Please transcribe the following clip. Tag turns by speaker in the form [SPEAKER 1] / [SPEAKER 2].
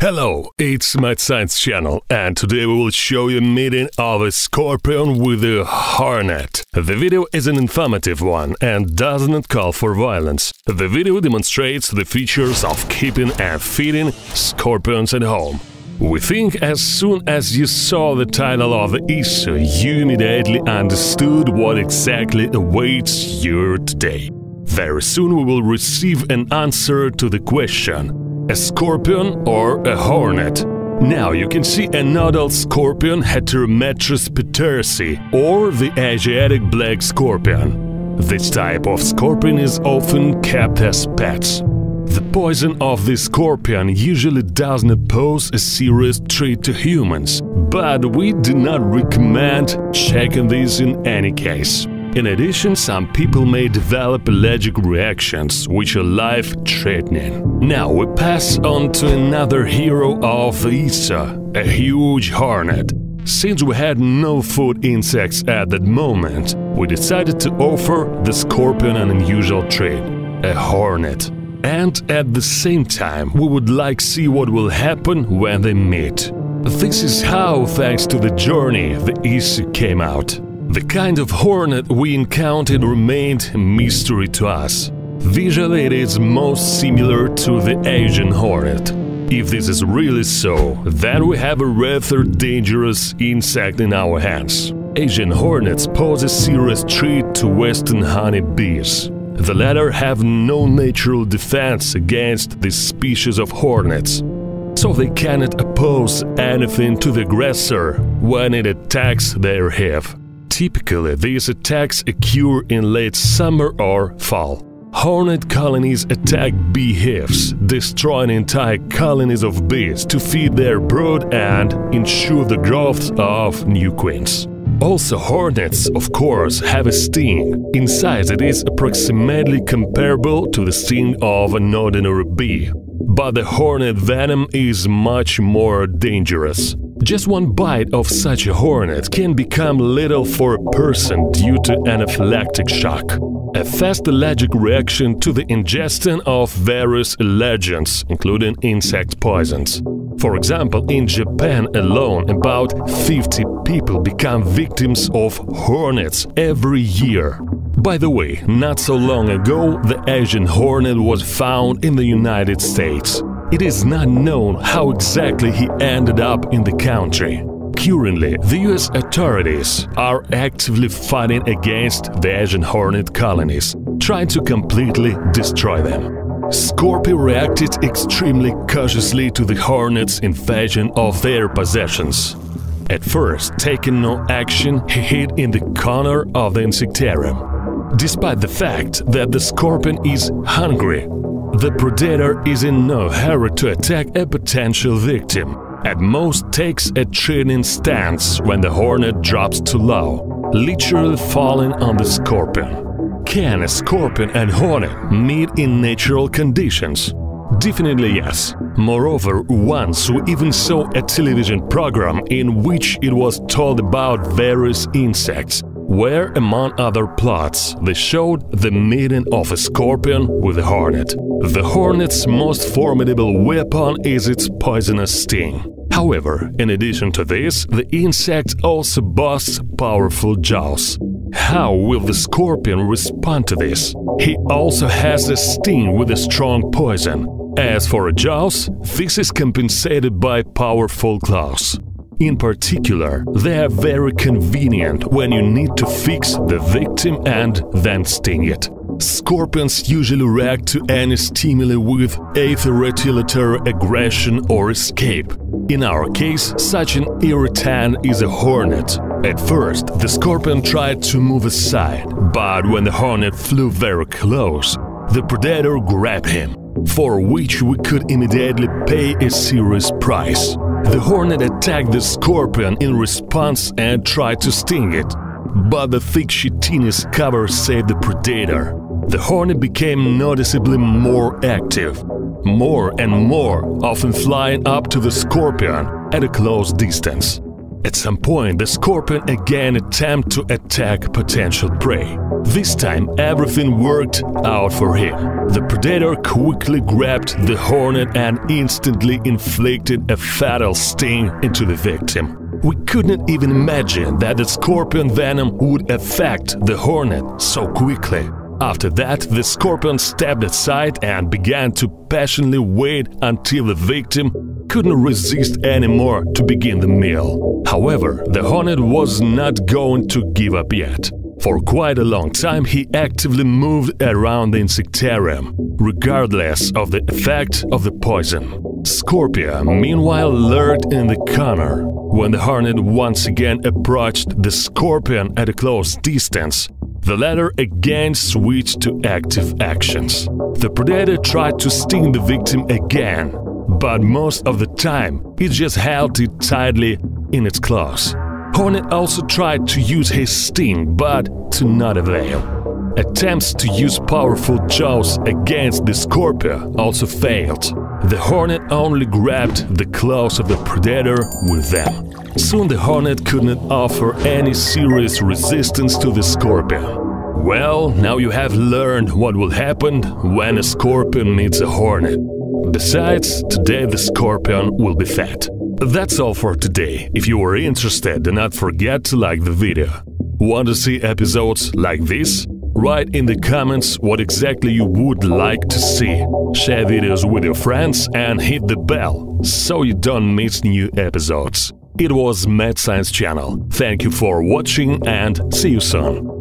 [SPEAKER 1] Hello, it's Mad Science Channel, and today we will show you a meeting of a scorpion with a hornet. The video is an informative one and does not call for violence. The video demonstrates the features of keeping and feeding scorpions at home. We think as soon as you saw the title of the issue, you immediately understood what exactly awaits you today. Very soon we will receive an answer to the question a scorpion or a hornet. Now you can see an adult scorpion Heterometrus petersi or the Asiatic black scorpion. This type of scorpion is often kept as pets. The poison of this scorpion usually does not pose a serious threat to humans, but we do not recommend checking this in any case. In addition, some people may develop allergic reactions, which are life-threatening. Now we pass on to another hero of the Issa, a huge hornet. Since we had no food insects at that moment, we decided to offer the scorpion an unusual trait – a hornet. And at the same time, we would like to see what will happen when they meet. This is how, thanks to the journey, the Issa came out. The kind of hornet we encountered remained a mystery to us. Visually it is most similar to the Asian hornet. If this is really so, then we have a rather dangerous insect in our hands. Asian hornets pose a serious threat to western honeybees. The latter have no natural defense against this species of hornets, so they cannot oppose anything to the aggressor when it attacks their hive. Typically, these attacks occur in late summer or fall. Hornet colonies attack bee hives, destroying entire colonies of bees to feed their brood and ensure the growth of new queens. Also, hornets, of course, have a sting. In size, it is approximately comparable to the sting of an ordinary bee. But the hornet venom is much more dangerous. Just one bite of such a hornet can become lethal for a person due to anaphylactic shock, a fast allergic reaction to the ingestion of various allergens, including insect poisons. For example, in Japan alone, about 50 people become victims of hornets every year. By the way, not so long ago, the Asian hornet was found in the United States. It is not known how exactly he ended up in the country. Currently, the US authorities are actively fighting against the Asian hornet colonies, trying to completely destroy them. Scorpio reacted extremely cautiously to the hornet's invasion of their possessions. At first, taking no action, he hid in the corner of the insectarium. Despite the fact that the scorpion is hungry, the predator is in no hurry to attack a potential victim. At most takes a training stance when the hornet drops too low, literally falling on the scorpion. Can a scorpion and hornet meet in natural conditions? Definitely yes. Moreover, once we even saw a television program in which it was told about various insects where, among other plots, they showed the meeting of a scorpion with a hornet. The hornet's most formidable weapon is its poisonous sting. However, in addition to this, the insect also boasts powerful jaws. How will the scorpion respond to this? He also has a sting with a strong poison. As for a jaws, this is compensated by powerful claws. In particular, they are very convenient when you need to fix the victim and then sting it. Scorpions usually react to any stimuli with either retaliatory aggression or escape. In our case, such an irritant is a hornet. At first, the scorpion tried to move aside, but when the hornet flew very close, the predator grabbed him, for which we could immediately pay a serious price. The hornet attacked the scorpion in response and tried to sting it, but the thick chitinous cover saved the predator. The hornet became noticeably more active, more and more, often flying up to the scorpion at a close distance. At some point, the scorpion again attempted to attack potential prey. This time, everything worked out for him. The predator quickly grabbed the hornet and instantly inflicted a fatal sting into the victim. We couldn't even imagine that the scorpion venom would affect the hornet so quickly. After that, the scorpion stepped aside and began to passionately wait until the victim couldn't resist anymore to begin the meal. However, the hornet was not going to give up yet. For quite a long time, he actively moved around the insectarium, regardless of the effect of the poison. Scorpia, meanwhile, lurked in the corner. When the hornet once again approached the scorpion at a close distance, the latter again switched to active actions. The predator tried to sting the victim again, but most of the time it just held it tightly in its claws. Hornet also tried to use his sting, but to no avail. Attempts to use powerful jaws against the Scorpio also failed. The Hornet only grabbed the claws of the predator with them. Soon the Hornet couldn't offer any serious resistance to the Scorpion. Well, now you have learned what will happen when a Scorpion meets a Hornet. Besides, today the Scorpion will be fat. That's all for today. If you were interested, do not forget to like the video. Want to see episodes like this? Write in the comments what exactly you would like to see. Share videos with your friends and hit the bell so you don't miss new episodes. It was Mad Science Channel. Thank you for watching and see you soon.